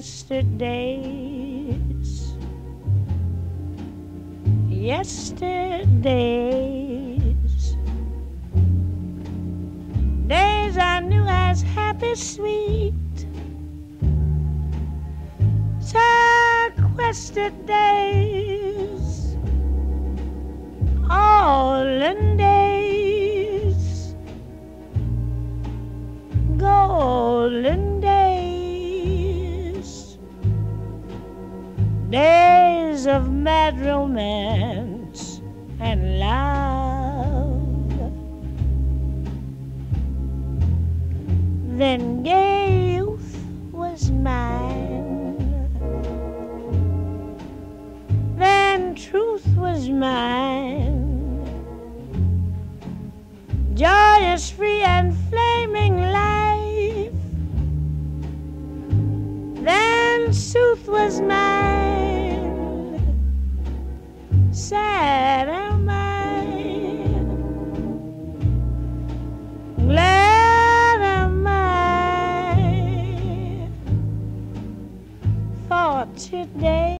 yesterdays, yesterdays, days I knew as happy, sweet, sequestered days, all in days, golden days, days of mad romance and love. Then gay youth was mine. Then truth was mine. Joyous, free, and flaming life. Then sooth was mine sad am I? Glad am I for today?